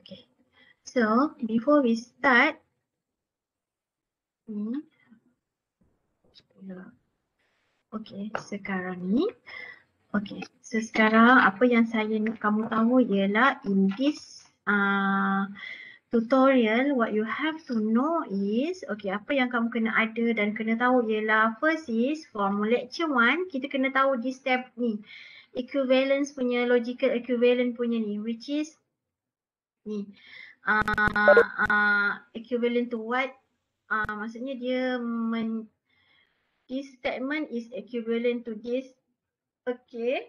Okay. So before we start, ni. Okay, sekarang ni. Okay, so sekarang apa yang saya nak kamu tahu ialah in this uh, tutorial what you have to know is okay apa yang kamu kena ada dan kena tahu ialah first is from lecture 1 kita kena tahu this step ni equivalence punya logical equivalent punya ni which is ni. Uh, uh, equivalent to what? Uh, maksudnya dia men, this statement is equivalent to this. Okay.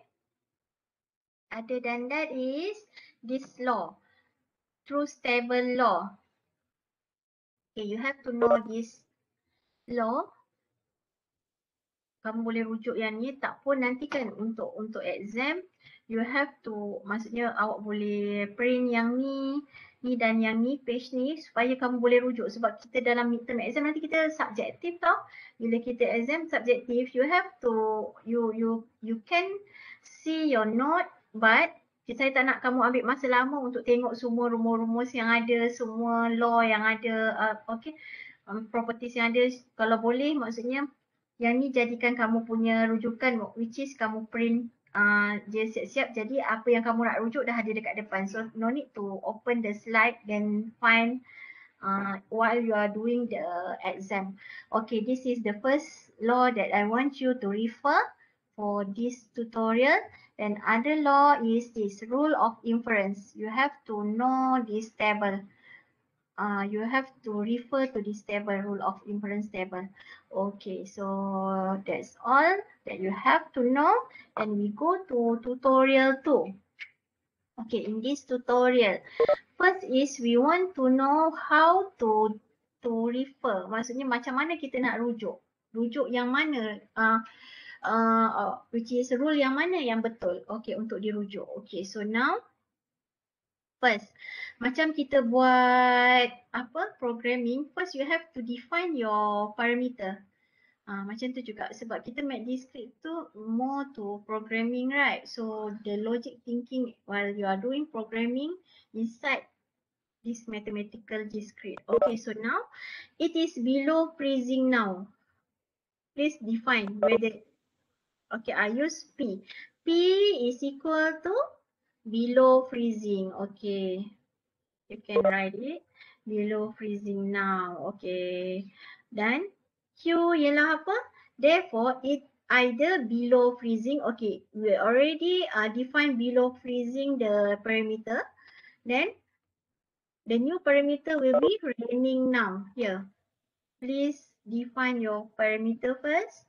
Other than that is this law. True stable law. Okay you have to know this law. Kamu boleh rujuk yang ni tak pun nanti kan untuk untuk exam you have to maksudnya awak boleh print yang ni ni dan yang ni page ni supaya kamu boleh rujuk. Sebab kita dalam midterm exam nanti kita subjektif tau. Bila kita exam subjektif you have to you you you can see your note but saya tak nak kamu ambil masa lama untuk tengok semua rumus-rumus yang ada semua law yang ada uh, okay um, properties yang ada. Kalau boleh maksudnya yang ni jadikan kamu punya rujukan which is kamu print uh, dia siap-siap. Jadi apa yang kamu nak rujuk dah ada dekat depan. So no need to open the slide then find uh, while you are doing the exam. Okay this is the first law that I want you to refer for this tutorial. And other law is this rule of inference. You have to know this table uh, you have to refer to this table, rule of inference table. Okay, so that's all that you have to know. And we go to tutorial two. Okay, in this tutorial, first is we want to know how to to refer. Maksudnya macam mana kita nak rujuk. Rujuk yang mana, uh, uh, which is rule yang mana yang betul. Okay, untuk dirujuk. Okay, so now, first, macam kita buat apa programming first you have to define your parameter. Uh, macam tu juga. Sebab kita make script tu more to programming right? So the logic thinking while you are doing programming inside this mathematical script. Okay so now it is below freezing now. Please define whether okay i use p. P is equal to below freezing okay you can write it below freezing now. Okay. Dan Q ialah apa? Therefore, it either below freezing. Okay, we already uh, define below freezing the parameter. Then, the new parameter will be raining now. Here, please define your parameter first.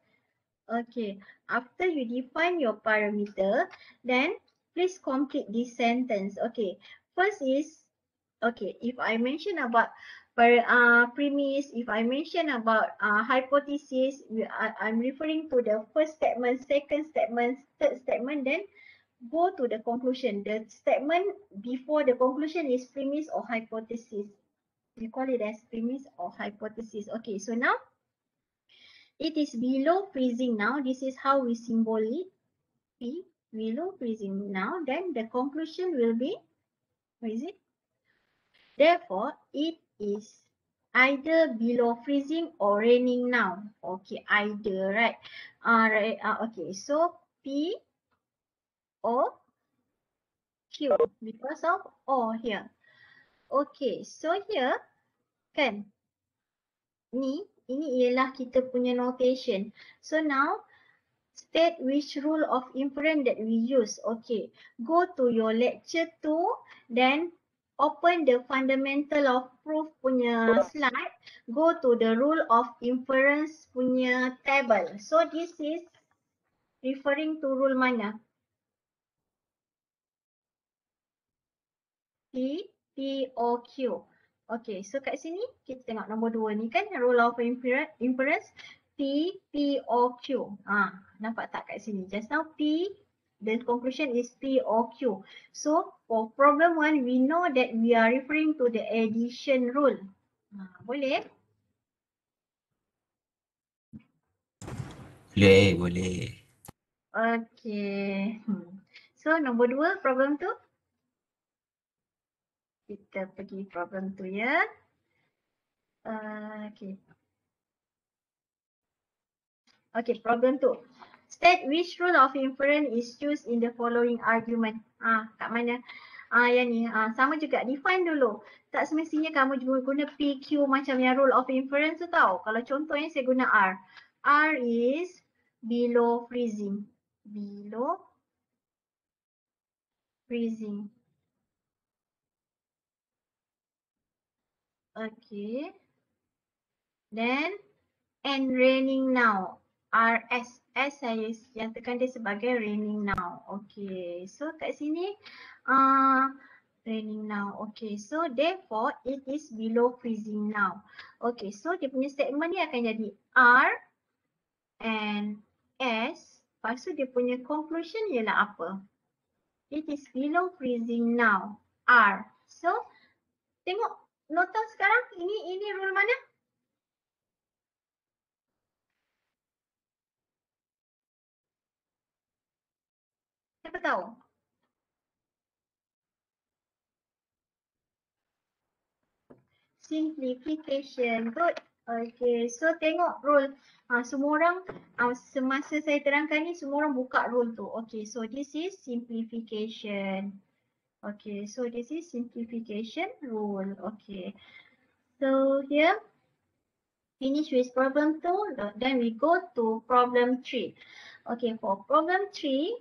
Okay, after you define your parameter, then please complete this sentence. Okay, first is okay, if I mention about per, uh, premise, if I mention about uh, hypothesis, we, I, I'm referring to the first statement, second statement, third statement, then go to the conclusion. The statement before the conclusion is premise or hypothesis. We call it as premise or hypothesis. Okay, so now it is below freezing now. This is how we symbol it. P below freezing now. Then the conclusion will be, what is it? Therefore, it is either below freezing or raining now. Okay, either, right? Uh, right uh, okay, so P O Q because of O here. Okay, so here kan ni ini ialah kita punya notation. So now state which rule of inference that we use. Okay, go to your lecture 2 then open the fundamental of proof punya slide, go to the rule of inference punya table. So this is referring to rule mana? P, P, O, Q. Okay, so kat sini kita tengok nombor dua ni kan rule of inference P, P, O, Q. Ah, nampak tak kat sini? Just now P, the conclusion is P or Q. So for problem one, we know that we are referring to the addition rule. Ha, boleh? Boleh, boleh. Okay. Hmm. So nombor dua problem tu? Kita pergi problem tu ya. Uh, okay. Okay, problem tu. State which rule of inference is used in the following argument. Ah, kat mana? Ah, yang ni. Ah, sama juga. Define dulu. Tak semestinya kamu juga guna PQ macam yang rule of inference tu tau. Kalau contohnya saya guna R. R is below freezing. Below freezing. Okay. Then and raining now. RS. S saya yang tekan dia sebagai raining now. Okay. So kat sini uh, raining now. Okay. So therefore it is below freezing now. Okay. So dia punya statement ni akan jadi R and S. Lepas tu dia punya conclusion ialah apa? It is below freezing now. R. So tengok nota sekarang ini ini rule mana? Siapa tahu? Simplification. Good. Okay. So tengok rule. Uh, semua orang uh, semasa saya terangkan ni semua orang buka rule tu. Okay. So this is simplification. Okay, so this is simplification rule. Okay, so here finish with problem two. Then we go to problem three. Okay, for problem three,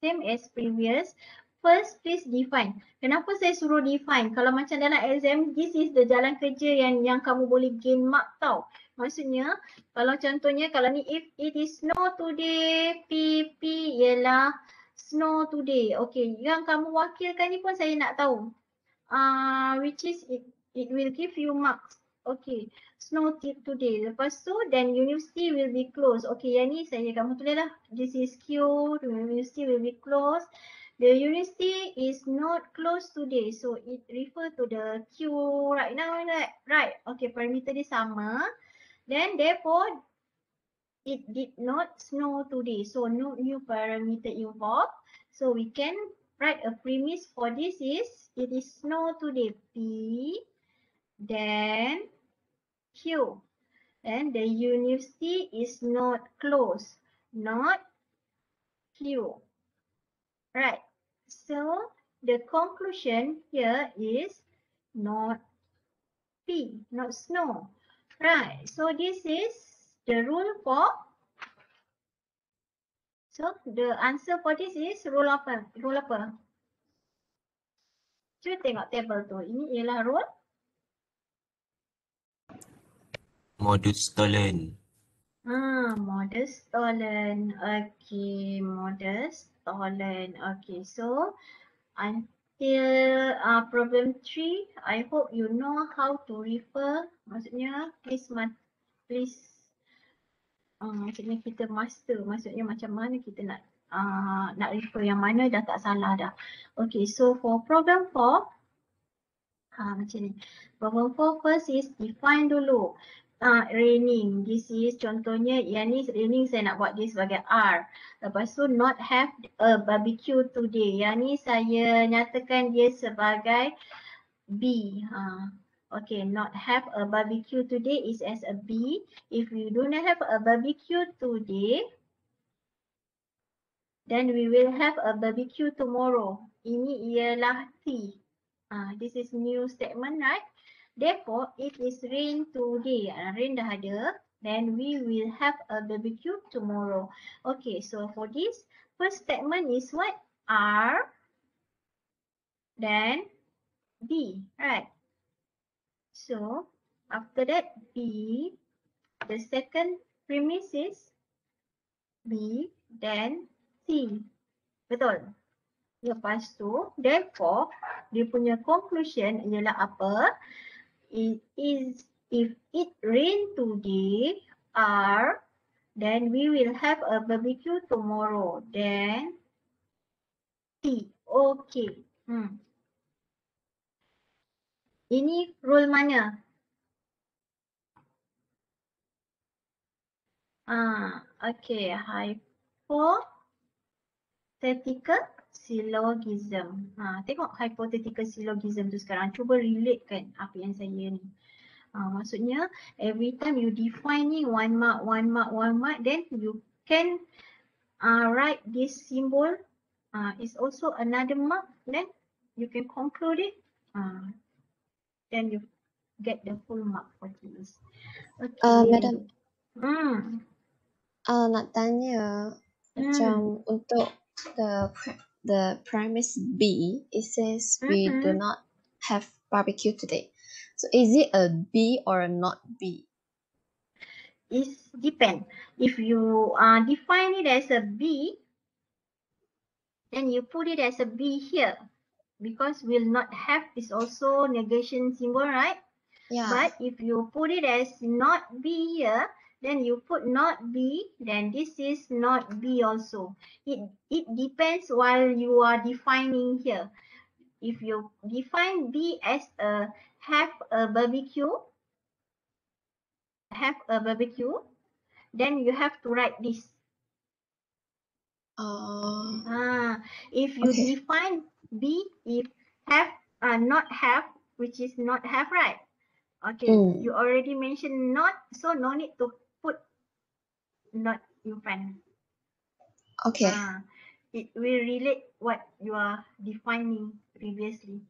same as previous. First, please define. Kenapa saya suruh define? Kalau macam dalam exam, this is the jalan kerja yang yang kamu boleh gain mark tau. Maksudnya, kalau contohnya, kalau ni if it is snow today, PP ialah snow today. Okay, yang kamu wakilkan ni pun saya nak tahu. Uh, which is it, it will give you marks. Okay, snow today. Lepas tu, then university will be closed. Okay, yang ni saya kamu tulis lah. This is Q, the university will be closed. The university is not closed today. So, it refer to the Q right now, right? Right. Okay, parameter dia sama. Then, therefore, it did not snow today. So no new parameter involved. So we can write a premise for this is it is snow today P then Q. And the university is not closed, not Q. Right. So the conclusion here is not P, not snow. Right. So this is the rule for so the answer for this is rule apa? Rule apa? Cuba tengok table tu. Ini ialah rule modus stolen. Ah, modus stolen. Okay, modus stolen. Okay, so until uh, problem 3, I hope you know how to refer. Maksudnya, please, please uh, maksudnya kita master maksudnya macam mana kita nak uh, nak refer yang mana dah tak salah dah. Okay so for program 4 uh, ah, macam ni. Problem 4 first is define dulu. Uh, raining. This is contohnya yang ni raining saya nak buat dia sebagai R. Lepas tu not have a barbecue today. Yang ni saya nyatakan dia sebagai B. Uh, Okay, not have a barbecue today is as a B. If we do not have a barbecue today, then we will have a barbecue tomorrow. Ini ialah T. Uh, this is new statement, right? Therefore, it is rain today. Rain dah ada. Then we will have a barbecue tomorrow. Okay, so for this, first statement is what? R. Then B, right? So after that B, the second premise is B then C. Betul? Lepas tu, therefore, dia punya conclusion ialah apa? It is if it rain today R, then we will have a barbecue tomorrow. Then C. Okay. Hmm. Ini rule mana? Ah, okay. Hypothetical syllogism. Ha, tengok hypothetical syllogism tu sekarang. Cuba relate kan apa yang saya ni. Ha, maksudnya every time you define ni one mark, one mark, one mark then you can uh, write this symbol uh, is also another mark then you can conclude it. Uh, then you get the full mark for this. Okay. Uh, Madam, Hmm. uh, nak tanya macam untuk the the premise B, it says we do Mhm. not have barbecue today. So is it a B or a not B? It depends. If you uh, define it as a B, then you put it as a B here because we will not have is also negation symbol, right? Yeah. But if you put it as not B here, then you put not B, then this is not B also. It it depends while you are defining here. If you define B as a have a barbecue, have a barbecue, then you have to write this. Uh, Ah, if you Okay. define B, if have uh, not have, which is not have, right? Okay, Mm. you already mentioned not, so no need to not in front. okay. Ah, it will relate what you are defining previously.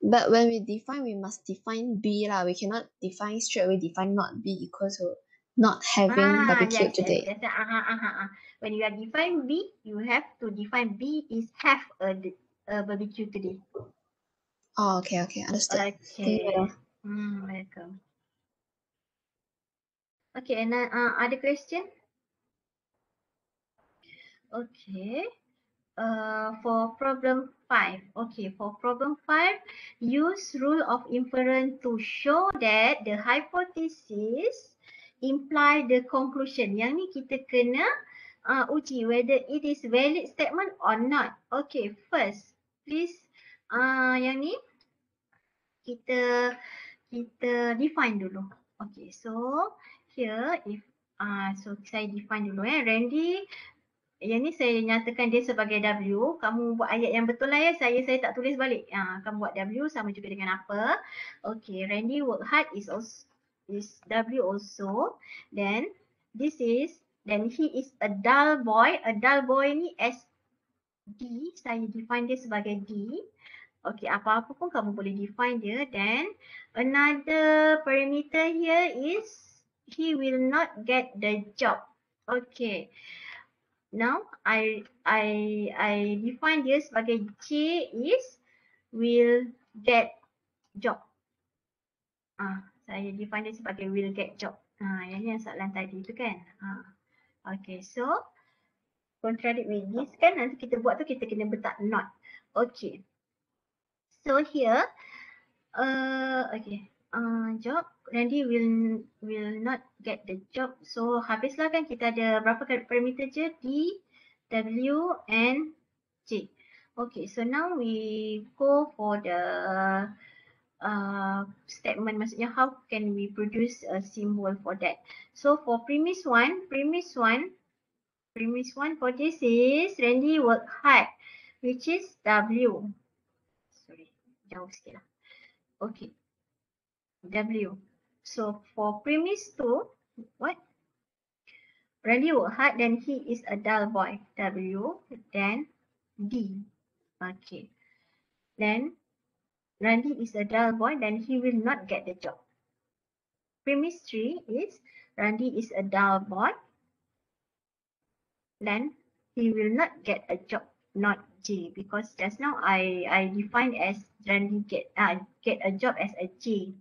But when we define, we must define B lah. We cannot define straight away define not B equals to not having ah, barbecue yes, today. Yes, yes. Uh, uh, uh, uh. When you are define B, you have to define B is have a barbecue today. Oh, okay, okay, understood. Okay. Hmm, welcome. Okay, and uh, uh, other question? Okay. Uh, for problem five. Okay, for problem five, use rule of inference to show that the hypothesis imply the conclusion. Yang ni kita kena uh, uji whether it is valid statement or not. Okay, first, please, uh, yang ni kita kita define dulu. Okay, so here if ah uh, so saya define dulu eh Randy yang ni saya nyatakan dia sebagai W. Kamu buat ayat yang betul lah ya. Saya saya tak tulis balik. Ah, kamu buat W sama juga dengan apa? Okay, Randy work hard is also is W also. Then this is then he is a dull boy. A dull boy ni S D. Saya define dia sebagai D. Okay, apa-apa pun kamu boleh define dia. Then another parameter here is he will not get the job. Okay. Now I I I define dia sebagai J is will get job. Ah, saya define dia sebagai will get job. Ah, yang ni yang soalan tadi tu kan. Ah. Okay, so contradict with this kan nanti kita buat tu kita kena letak not. Okay. So here uh okay. Uh, job Randy will will not get the job. So habislah kan kita ada berapa parameter je D, W and J. Okay, so now we go for the uh, statement. Maksudnya how can we produce a symbol for that? So for premise one, premise one, premise one for this is Randy work hard, which is W. Sorry, jauh sikit lah. Okay. W. So for premise two, what? Randy work hard, then he is a dull boy. W, then D. Okay. Then Randy is a dull boy, then he will not get the job. Premise three is Randy is a dull boy, then he will not get a job, not J, because just now I I defined as Randy get uh, get a job as a J.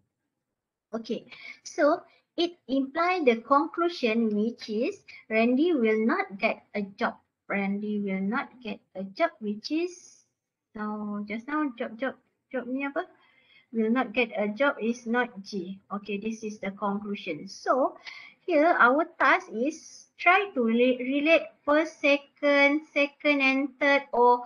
Okay, so it implies the conclusion which is Randy will not get a job. Randy will not get a job which is so just now job job job ni apa? Will not get a job is not G. Okay, this is the conclusion. So here our task is try to relate, relate first, second, second and third or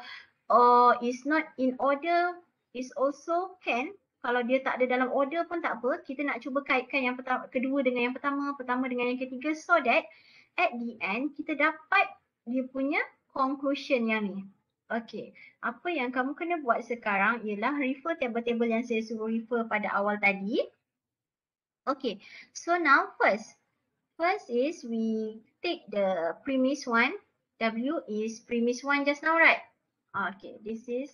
or is not in order is also can kalau dia tak ada dalam order pun tak apa, kita nak cuba kaitkan yang pertama, kedua dengan yang pertama, pertama dengan yang ketiga so that at the end kita dapat dia punya conclusion yang ni. Okay, apa yang kamu kena buat sekarang ialah refer table-table yang saya suruh refer pada awal tadi. Okay, so now first, first is we take the premise one. W is premise one just now, right? Okay, this is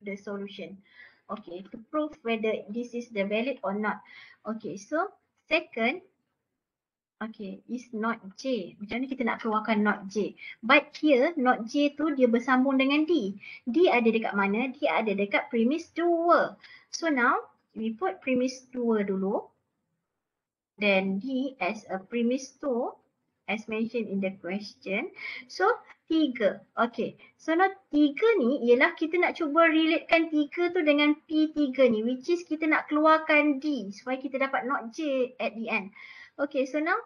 the solution. Okay, to prove whether this is the valid or not. Okay, so second, okay, is not J. Macam mana kita nak keluarkan not J? But here, not J tu dia bersambung dengan D. D ada dekat mana? D ada dekat premise 2. So now, we put premise 2 dulu. Then D as a premise 2 as mentioned in the question. So, tiga. Okay. So now tiga ni ialah kita nak cuba relatekan tiga tu dengan P3 ni which is kita nak keluarkan D supaya kita dapat not J at the end. Okay so now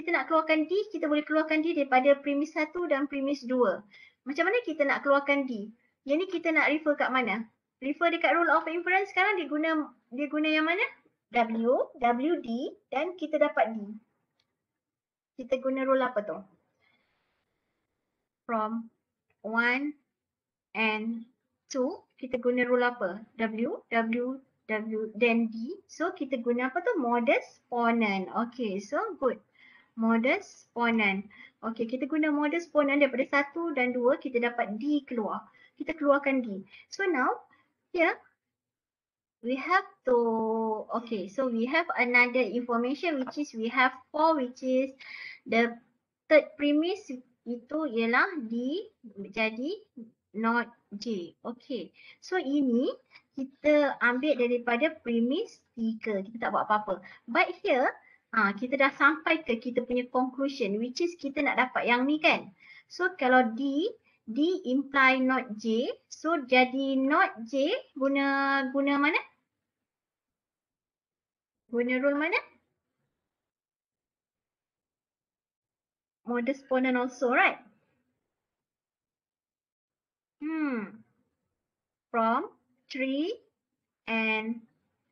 kita nak keluarkan D, kita boleh keluarkan D daripada premis satu dan premis dua. Macam mana kita nak keluarkan D? Yang ni kita nak refer kat mana? Refer dekat rule of inference sekarang dia guna dia guna yang mana? W, WD dan kita dapat D. Kita guna rule apa tu? From 1 and 2 kita guna rule apa? W, W, W then D. So kita guna apa tu? Modus ponens. Okay, so good. Modus ponens. Okay, kita guna modus ponens daripada 1 dan 2 kita dapat D keluar. Kita keluarkan D. So now, here we have to, okay, so we have another information which is we have 4 which is the third premise itu ialah D jadi not J. Okay. So ini kita ambil daripada premis 3. Kita tak buat apa-apa. But here ha, kita dah sampai ke kita punya conclusion which is kita nak dapat yang ni kan. So kalau D, D imply not J. So jadi not J guna guna mana? Guna rule mana? Modus ponens also, right? Hmm. From 3 and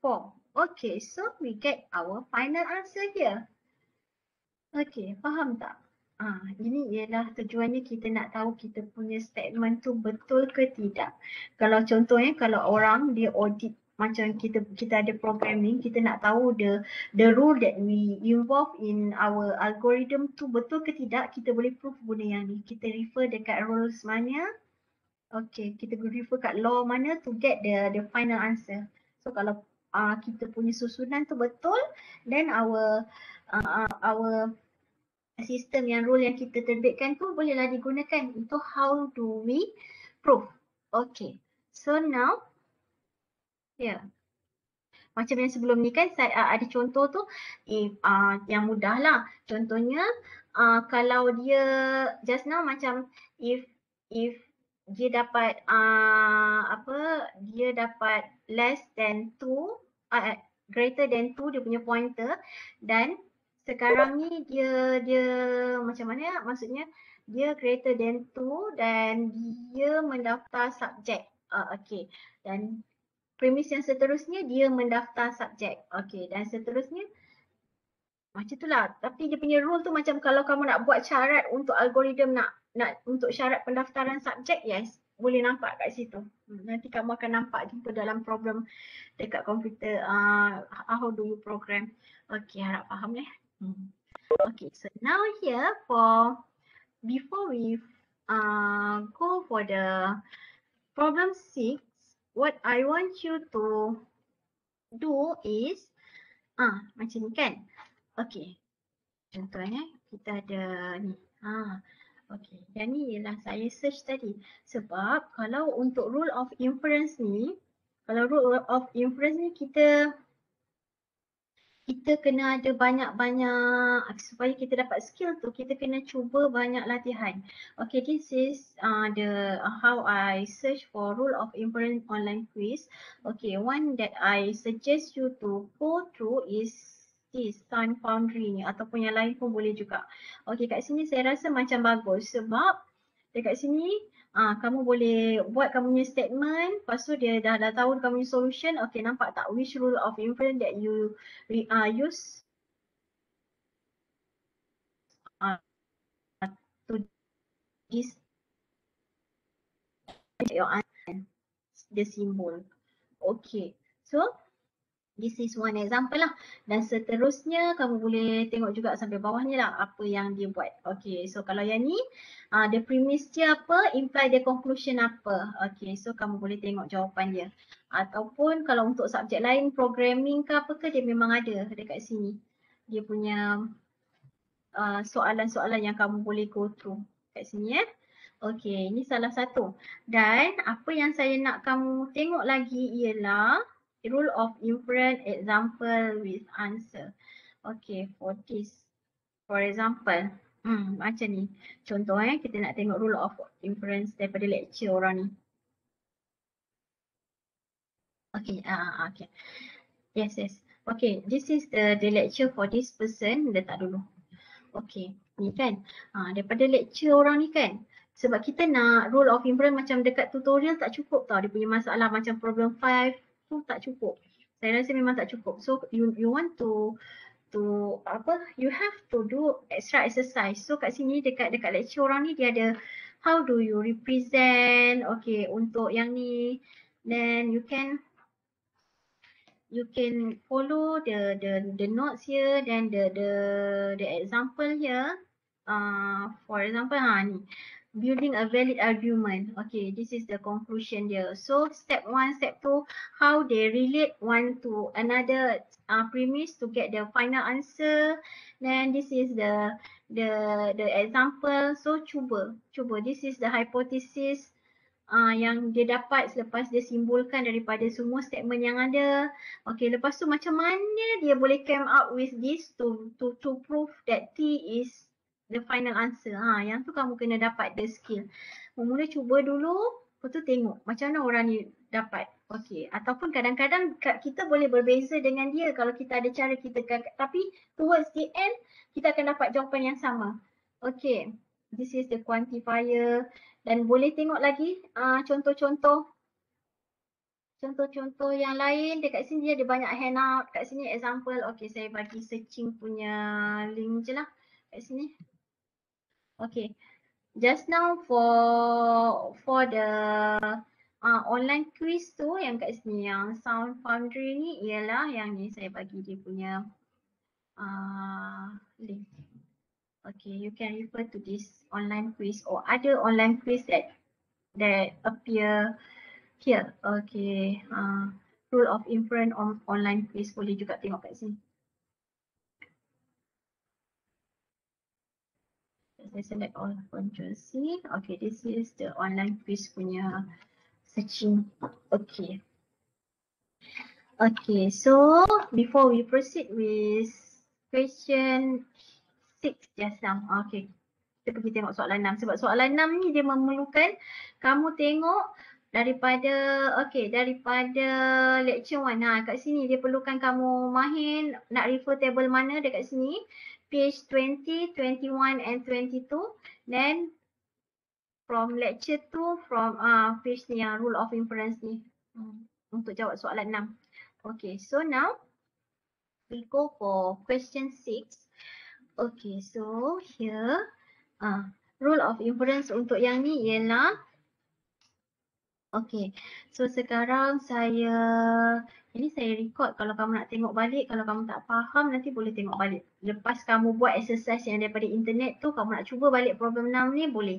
4. Okay, so we get our final answer here. Okay, faham tak? Ah, ini ialah tujuannya kita nak tahu kita punya statement tu betul ke tidak. Kalau contohnya kalau orang dia audit macam kita kita ada programming kita nak tahu the the rule that we involve in our algorithm tu betul ke tidak kita boleh prove guna yang ni. Kita refer dekat rules mana okay kita refer kat law mana to get the the final answer. So kalau uh, kita punya susunan tu betul then our uh, our sistem yang rule yang kita terbitkan tu bolehlah digunakan. Untuk how do we prove? Okay. So now Ya. Yeah. Macam yang sebelum ni kan saya uh, ada contoh tu eh, uh, yang mudah lah. Contohnya uh, kalau dia just now macam if if dia dapat uh, apa dia dapat less than 2 uh, greater than 2 dia punya pointer dan sekarang ni dia dia macam mana maksudnya dia greater than 2 dan dia mendaftar subjek uh, okay dan premis yang seterusnya dia mendaftar subjek. Okey dan seterusnya macam itulah. Tapi dia punya rule tu macam kalau kamu nak buat syarat untuk algoritma nak nak untuk syarat pendaftaran subjek, yes, boleh nampak kat situ. Hmm, nanti kamu akan nampak jumpa dalam problem dekat komputer uh, how do you program. Okey, harap faham eh. Hmm. Okay, so now here for before we uh, go for the problem 6, what I want you to do is ah macam ni kan. Okey. Contohnya kita ada ni. Ha. Okey. Yang ni ialah saya search tadi. Sebab kalau untuk rule of inference ni, kalau rule of inference ni kita kita kena ada banyak-banyak supaya kita dapat skill tu kita kena cuba banyak latihan. Okay, this is uh, the uh, how I search for rule of inference online quiz. Okay, one that I suggest you to go through is this Sun Foundry ni ataupun yang lain pun boleh juga. Okay, kat sini saya rasa macam bagus sebab dekat sini Ah, kamu boleh buat kamu punya statement, lepas tu dia dah dah tahu kamu punya solution. Okay, nampak tak which rule of inference that you uh, use uh, to this your answer. The symbol. Okay. So this is one example lah. Dan seterusnya kamu boleh tengok juga sampai bawah ni lah apa yang dia buat. Okay. So kalau yang ni uh, the premise dia apa, imply the conclusion apa. Okay. So kamu boleh tengok jawapan dia. Ataupun kalau untuk subjek lain programming ke apa ke dia memang ada dekat sini. Dia punya uh, soalan-soalan yang kamu boleh go through kat sini eh. Okey, ini salah satu. Dan apa yang saya nak kamu tengok lagi ialah rule of inference example with answer. Okey, for this. For example, hmm, macam ni. Contoh eh, kita nak tengok rule of inference daripada lecture orang ni. Okey, ah uh, okey. Yes, yes. Okay, this is the the lecture for this person. Letak dulu. Okay, ni kan. Uh, daripada lecture orang ni kan. Sebab kita nak rule of inference macam dekat tutorial tak cukup tau. Dia punya masalah macam problem 5 tu tak cukup. Saya rasa memang tak cukup. So you you want to to apa you have to do extra exercise. So kat sini dekat dekat lecture orang ni dia ada how do you represent okay untuk yang ni then you can you can follow the the the notes here then the the the example here uh for example ha ni building a valid argument. Okay, this is the conclusion here. So step one, step two, how they relate one to another uh, premise to get the final answer. Then this is the the the example. So cuba, cuba. This is the hypothesis uh, yang dia dapat selepas dia simbolkan daripada semua statement yang ada. Okay, lepas tu macam mana dia boleh come out with this to to to prove that T is the final answer. Ha, yang tu kamu kena dapat the skill. Mula cuba dulu, lepas tu tengok macam mana orang ni dapat. Okay, ataupun kadang-kadang kita boleh berbeza dengan dia kalau kita ada cara kita tapi towards the end kita akan dapat jawapan yang sama. Okay, this is the quantifier dan boleh tengok lagi uh, contoh-contoh contoh-contoh yang lain dekat sini dia ada banyak handout kat sini example okay saya bagi searching punya link je lah kat sini Okay. Just now for for the uh, online quiz tu yang kat sini yang Sound Foundry ni ialah yang ni saya bagi dia punya uh, link. Okay, you can refer to this online quiz or other online quiz that that appear here. Okay, uh, rule of inference on online quiz boleh juga tengok kat sini. Saya select all control C. Okay, this is the online quiz punya searching. Okay. Okay, so before we proceed with question six just now. Okay, kita pergi tengok soalan enam. Sebab soalan enam ni dia memerlukan kamu tengok daripada, okay, daripada lecture one. Ha, kat sini dia perlukan kamu mahir nak refer table mana dekat sini page 20, 21 and 22. Then from lecture 2 from uh, page ni yang rule of inference ni hmm, untuk jawab soalan 6. Okay, so now we go for question 6. Okay, so here uh, rule of inference untuk yang ni ialah Okay, so sekarang saya ini saya record kalau kamu nak tengok balik, kalau kamu tak faham nanti boleh tengok balik. Lepas kamu buat exercise yang daripada internet tu, kamu nak cuba balik problem 6 ni boleh.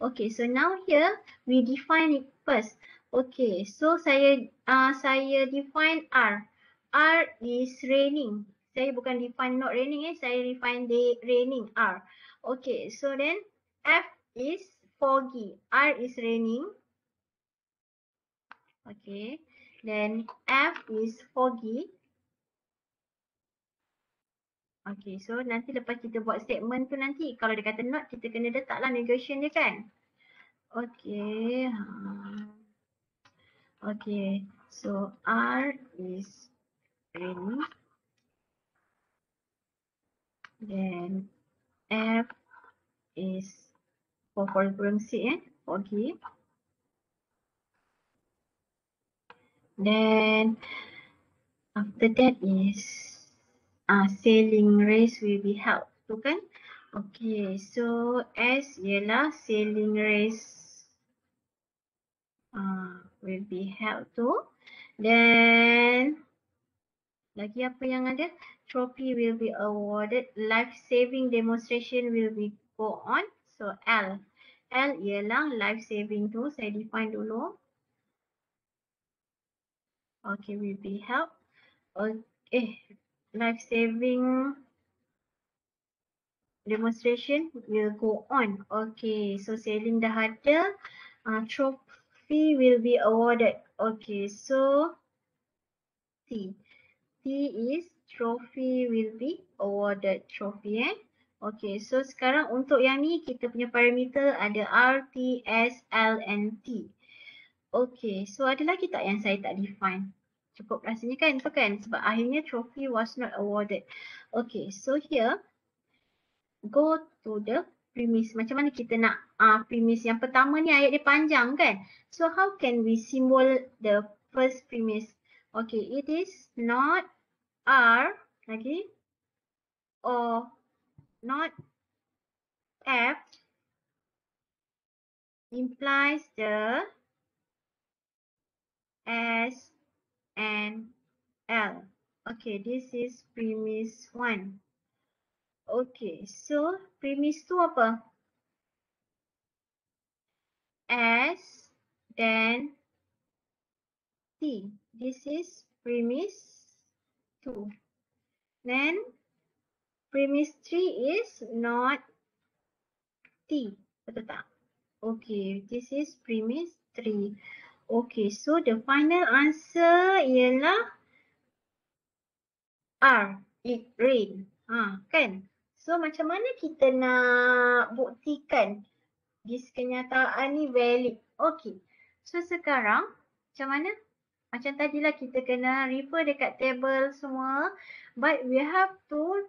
Okay, so now here we define it first. Okay, so saya uh, saya define R. R is raining. Saya bukan define not raining eh, saya define the raining R. Okay, so then F is foggy. R is raining. Okay. Then F is foggy. Okay, so nanti lepas kita buat statement tu nanti kalau dia kata not, kita kena letaklah negation dia kan. Okay. Ha. Okay, so R is rainy. Then F is for problem C eh, foggy. Then after that is uh, sailing race will be held. Tu kan? Okay, so S ialah sailing race will be held to. Then lagi apa yang ada? Trophy will be awarded. Life saving demonstration will be go on. So L. L ialah life saving tu. Saya define dulu. Okay, will be held. Okay, life saving demonstration will go on. Okay, so sailing dah ada. Uh, trophy will be awarded. Okay, so T. T is trophy will be awarded. Trophy eh. Okay, so sekarang untuk yang ni kita punya parameter ada R, T, S, L and T. Okay, so ada lagi tak yang saya tak define? Cukup rasanya kan? Itu kan? Sebab akhirnya trophy was not awarded. Okay, so here go to the premise. Macam mana kita nak uh, premise yang pertama ni ayat dia panjang kan? So how can we symbol the first premise? Okay, it is not R lagi or not F implies the S and L. Okay, this is premise 1. Okay, so premise tu apa? S then T. This is premise 2. Then premise 3 is not T. Betul tak? Okay, this is premise 3. Okay, so the final answer ialah R. It rain. Ha, kan? So macam mana kita nak buktikan this kenyataan ni valid? Okay. So sekarang macam mana? Macam tadilah kita kena refer dekat table semua. But we have to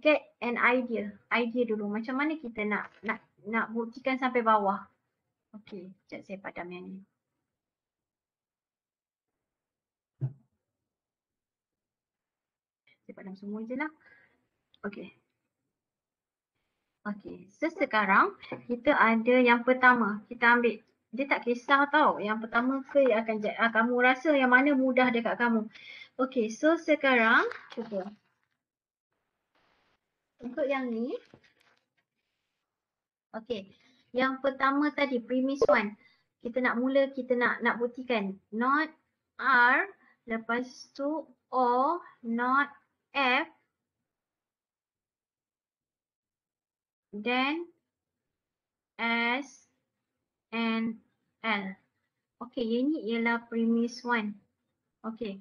get an idea. Idea dulu. Macam mana kita nak nak nak buktikan sampai bawah. Okay. Sekejap saya padam yang ni. Saya padam semua je lah. Okay. Okay, so sekarang kita ada yang pertama. Kita ambil, dia tak kisah tau yang pertama ke yang akan uh, kamu rasa yang mana mudah dekat kamu. Okay, so sekarang cuba. Untuk yang ni. Okay, yang pertama tadi premise one. Kita nak mula, kita nak nak buktikan not R lepas tu O not F then S and L. Okay, ini ialah premise one. Okay,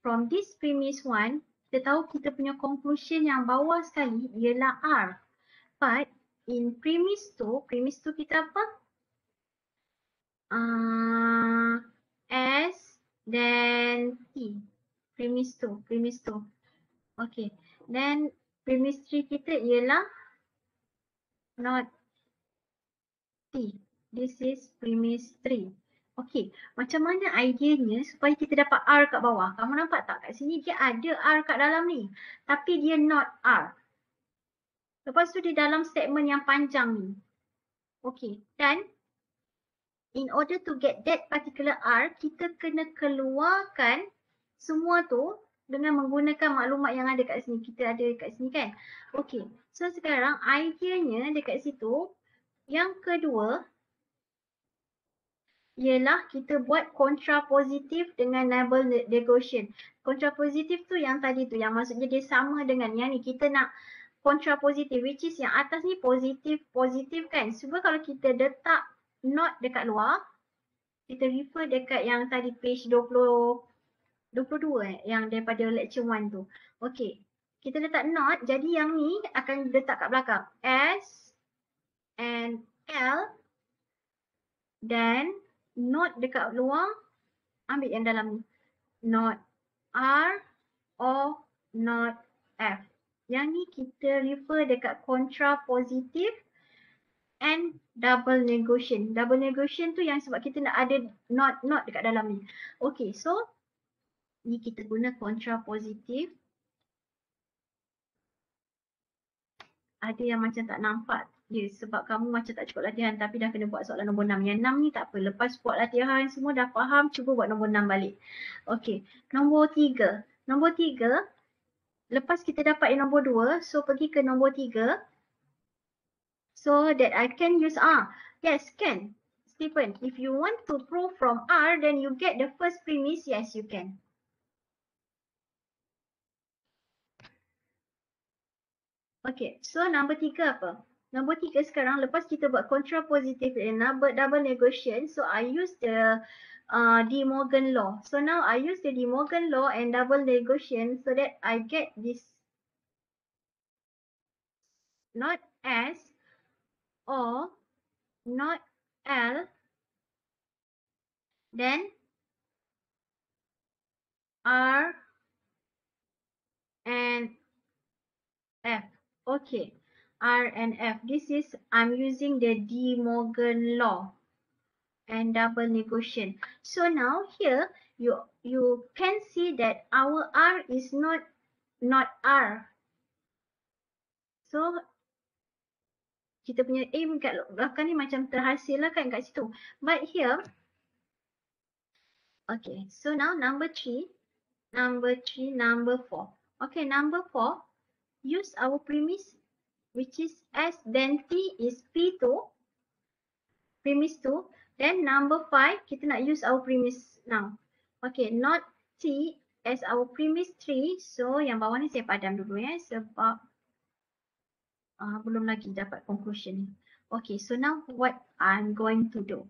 from this premise one, kita tahu kita punya conclusion yang bawah sekali ialah R. But in premise two, premise two kita apa? Uh, S then T. Premise two, premise two. Okay, then premise three kita ialah not T. This is 3. Okay, macam mana ideanya supaya kita dapat R kat bawah? Kamu nampak tak kat sini dia ada R kat dalam ni. Tapi dia not R. Lepas tu di dalam statement yang panjang ni. Okay, dan in order to get that particular R, kita kena keluarkan semua tu dengan menggunakan maklumat yang ada kat sini. Kita ada kat sini kan. Okay. So sekarang ideanya dekat situ. Yang kedua. Ialah kita buat kontrapositif dengan double negation. Kontrapositif tu yang tadi tu. Yang maksudnya dia sama dengan yang ni. Kita nak kontrapositif. Which is yang atas ni positif, positif kan. Cuba kalau kita letak not dekat luar. Kita refer dekat yang tadi page 20. 22 eh yang daripada lecture 1 tu. Okey. Kita letak not jadi yang ni akan letak kat belakang. S and L dan not dekat luar ambil yang dalam ni. Not R or not F. Yang ni kita refer dekat kontra positif and double negation. Double negation tu yang sebab kita nak ada not not dekat dalam ni. Okay, so ni kita guna kontra positif. Ada yang macam tak nampak Ya, sebab kamu macam tak cukup latihan tapi dah kena buat soalan nombor 6. Yang 6 ni tak apa. Lepas buat latihan semua dah faham, cuba buat nombor 6 balik. Okey, nombor 3. Nombor 3, lepas kita dapat yang nombor 2, so pergi ke nombor 3. So that I can use R. Yes, can. Stephen, if you want to prove from R, then you get the first premise, yes you can. Okay, so number tiga apa? Number tiga sekarang lepas kita buat contrapositive and double, double negation, so I use the uh, De Morgan law. So now I use the De Morgan law and double negation so that I get this not S or not L then R and F. Okay, R and F. This is, I'm using the De Morgan law and double negation. So now here, you you can see that our R is not not R. So, kita punya aim kat belakang ni macam terhasil lah kan kat situ. But here, okay, so now number three, number three, number four. Okay, number four, use our premise which is S then T is P2 premise 2 then number 5 kita nak use our premise now. Okay not T as our premise 3 so yang bawah ni saya padam dulu ya sebab uh, belum lagi dapat conclusion ni. Okay so now what I'm going to do?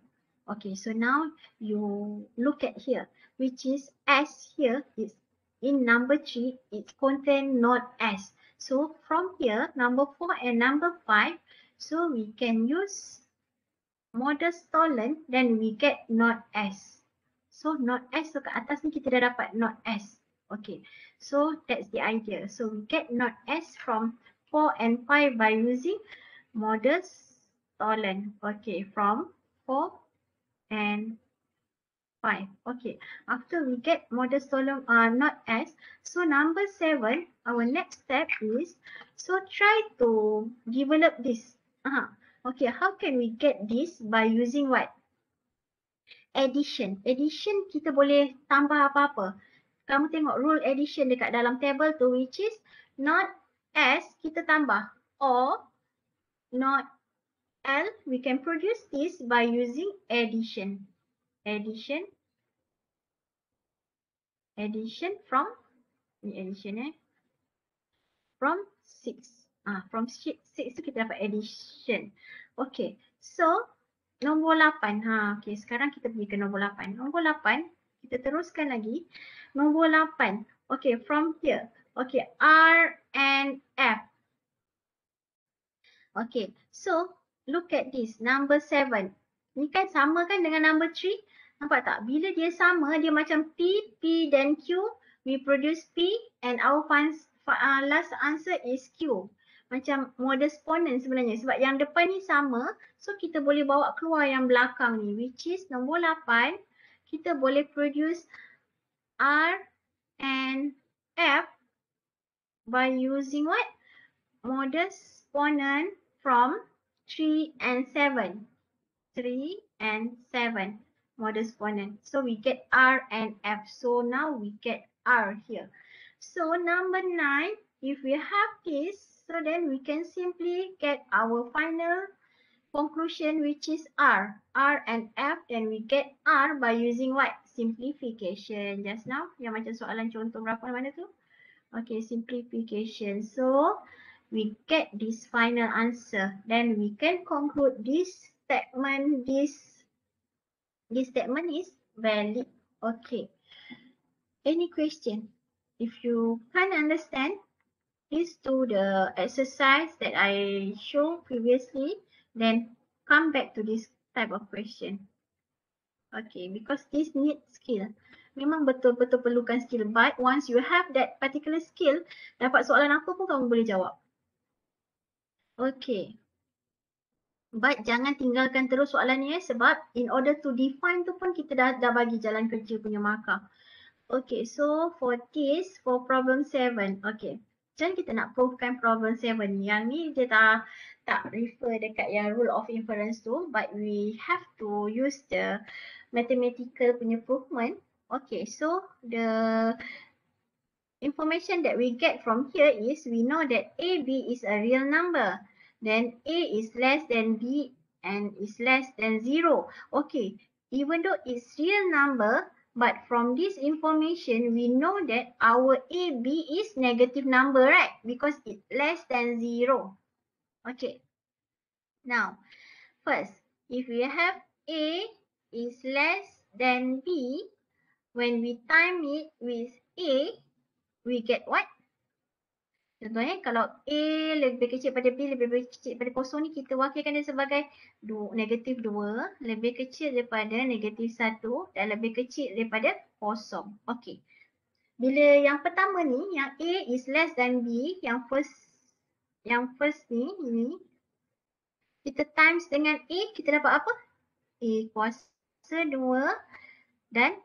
Okay so now you look at here which is S here. Is in number 3 it contain not S So from here, number 4 and number 5, so we can use model stolen, then we get not S. So not S, so kat atas ni kita dah dapat not S. Okay, so that's the idea. So we get not S from 4 and 5 by using model stolen. Okay, from 4 and 5. Okay, after we get model stolen uh, not S, so number 7, our next step is, so try to develop this. Uh -huh. Okay, how can we get this by using what? Addition. Addition kita boleh tambah apa-apa. Kamu tengok rule addition dekat dalam table tu which is not S kita tambah or not L we can produce this by using addition addition addition from addition eh? From 6 ah from 6 tu kita dapat addition. Okay so nombor 8 ha okay sekarang kita pergi ke nombor 8 nombor 8 kita teruskan lagi. Nombor 8 okay from here. Okay R and F. Okay so look at this. Number 7 ni kan sama kan dengan number 3 Nampak tak? Bila dia sama, dia macam P, P dan Q. We produce P and our fans, uh, last answer is Q. Macam modus ponens sebenarnya. Sebab yang depan ni sama. So kita boleh bawa keluar yang belakang ni. Which is nombor 8. Kita boleh produce R and F by using what? Modus ponens from 3 and 7. 3 and 7 modus ponens. So we get R and F. So now we get R here. So number nine, if we have this, so then we can simply get our final conclusion which is R. R and F then we get R by using what? Simplification. Just now, yang macam soalan contoh berapa mana tu? Okay, simplification. So, we get this final answer. Then we can conclude this statement, this this statement is valid. Okay. Any question? If you can't understand, please do the exercise that I showed previously. Then come back to this type of question. Okay, because this needs skill. Memang betul-betul perlukan skill. But once you have that particular skill, dapat soalan apa pun kamu boleh jawab. Okay. But jangan tinggalkan terus soalan ni eh sebab in order to define tu pun kita dah, dah bagi jalan kerja punya markah. Okay, so for this, for problem seven, okay. Macam kita nak provekan problem 7 ni. Yang ni dia tak, tak refer dekat yang rule of inference tu. But we have to use the mathematical punya provement. Okay, so the information that we get from here is we know that AB is a real number. Then A is less than B and is less than 0. Okay, even though it's real number, But from this information, we know that our AB is negative number, right? Because it's less than zero. Okay. Now, first, if we have A is less than B, when we time it with A, we get what? Contohnya kalau A lebih kecil pada B lebih kecil pada kosong ni kita wakilkan dia sebagai negatif 2 lebih kecil daripada negatif 1 dan lebih kecil daripada kosong. Okey. Bila yang pertama ni yang A is less than B yang first yang first ni ini kita times dengan A kita dapat apa? A kuasa 2 dan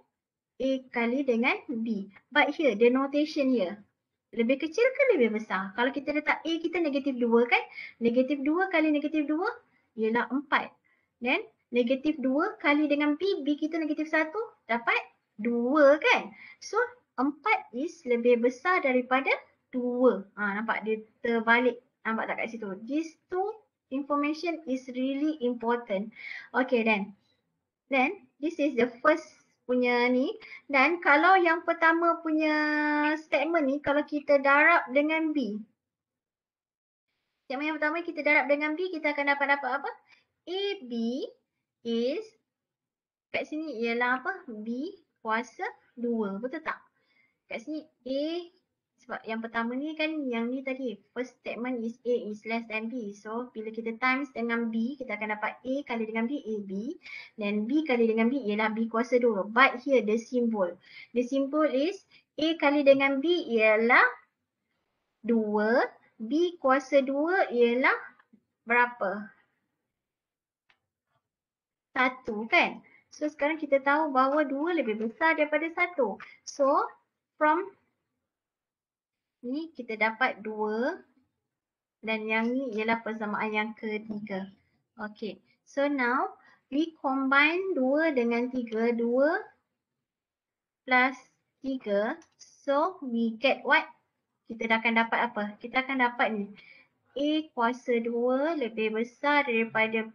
A kali dengan B. But here the notation here lebih kecil ke lebih besar? Kalau kita letak A kita negatif 2 kan? Negatif 2 kali negatif 2 ialah 4. Then negatif 2 kali dengan B, B kita negatif 1 dapat 2 kan? So 4 is lebih besar daripada 2. Ha, nampak dia terbalik. Nampak tak kat situ? These two information is really important. Okay then. Then this is the first punya ni. Dan kalau yang pertama punya statement ni kalau kita darab dengan B. Statement yang pertama kita darab dengan B kita akan dapat dapat apa? AB is kat sini ialah apa? B kuasa 2 betul tak? Kat sini A sebab yang pertama ni kan yang ni tadi first statement is A is less than B. So bila kita times dengan B kita akan dapat A kali dengan B AB dan B kali dengan B ialah B kuasa 2. But here the symbol. The symbol is A kali dengan B ialah 2. B kuasa 2 ialah berapa? Satu kan? So sekarang kita tahu bahawa 2 lebih besar daripada 1. So from ni kita dapat dua dan yang ni ialah persamaan yang ketiga. Okay, so now we combine dua dengan tiga, dua plus tiga. So we get what? Kita akan dapat apa? Kita akan dapat ni. A kuasa dua lebih besar daripada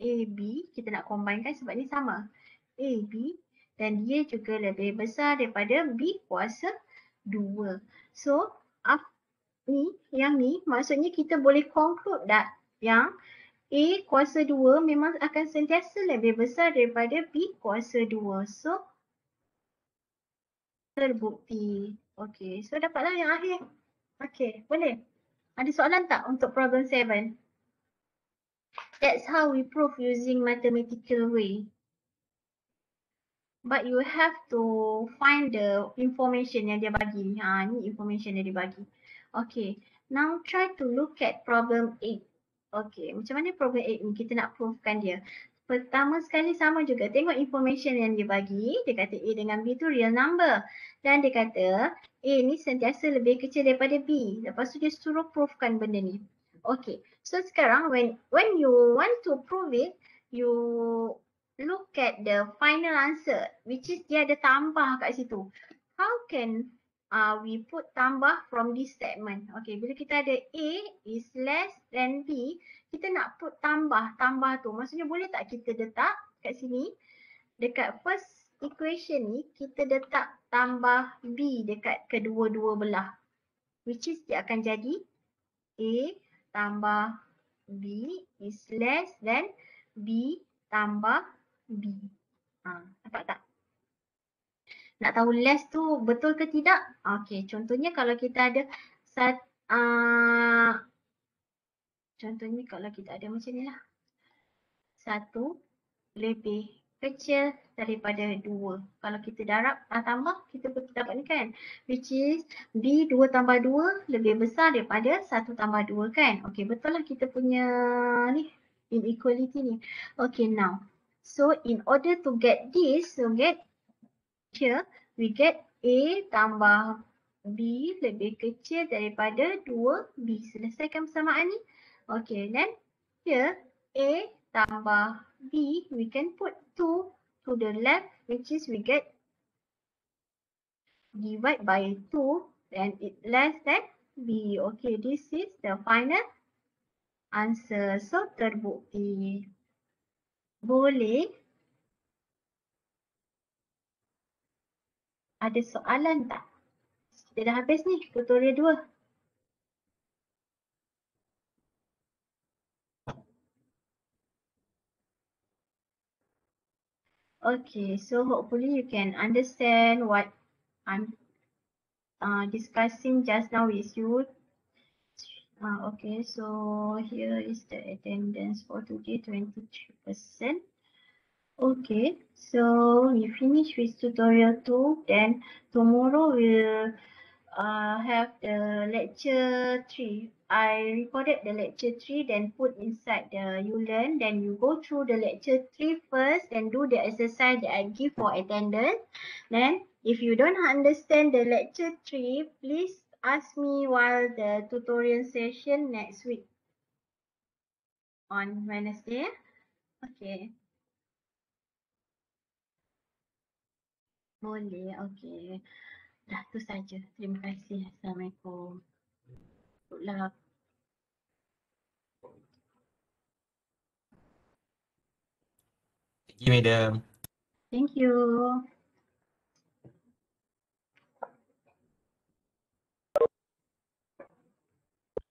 AB. Kita nak combine kan sebab ni sama. AB dan dia juga lebih besar daripada B kuasa dua. So, af, ni, yang ni maksudnya kita boleh conclude tak yang A kuasa dua memang akan sentiasa lebih besar daripada B kuasa dua. So, terbukti. Okay, so dapatlah yang akhir. Okay, boleh? Ada soalan tak untuk problem 7? That's how we prove using mathematical way but you have to find the information yang dia bagi. Ha, ni information yang dia bagi. Okay, now try to look at problem 8. Okay, macam mana problem 8 ni? Kita nak provekan dia. Pertama sekali sama juga. Tengok information yang dia bagi. Dia kata A dengan B tu real number. Dan dia kata A ni sentiasa lebih kecil daripada B. Lepas tu dia suruh provekan benda ni. Okay, so sekarang when when you want to prove it, you look at the final answer which is dia ada tambah kat situ. How can uh, we put tambah from this statement? Okay, bila kita ada A is less than B, kita nak put tambah, tambah tu. Maksudnya boleh tak kita letak kat sini dekat first equation ni kita letak tambah B dekat kedua-dua belah. Which is dia akan jadi A tambah B is less than B tambah B. Ha, nampak tak? Nak tahu less tu betul ke tidak? Okey, contohnya kalau kita ada sat, uh, contohnya kalau kita ada macam ni lah. Satu lebih kecil daripada dua. Kalau kita darab uh, tambah, kita betul dapat ni kan. Which is B dua tambah dua lebih besar daripada satu tambah dua kan. Okey, betul lah kita punya ni inequality ni. Okay, now So in order to get this, so get here, we get A tambah B lebih kecil daripada 2B. Selesaikan persamaan ni. Okay, then here A tambah B, we can put 2 to the left which is we get divide by 2 then it less than B. Okay, this is the final answer. So terbukti. Boleh ada soalan tak? Kita dah habis ni tutorial 2. Okay, so hopefully you can understand what I'm uh, discussing just now with you. Uh, okay, so here is the attendance for today, 23%. Okay, so we finish with tutorial 2, then tomorrow we'll uh, have the lecture 3. I recorded the lecture 3, then put inside the ULearn, then you go through the lecture 3 first and do the exercise that I give for attendance. Then if you don't understand the lecture 3, please ask me while the tutorial session next week on Wednesday. Okay. Boleh, okey. Dah tu saja. Terima kasih. Assalamualaikum. Good luck. Thank you, madam. Thank you.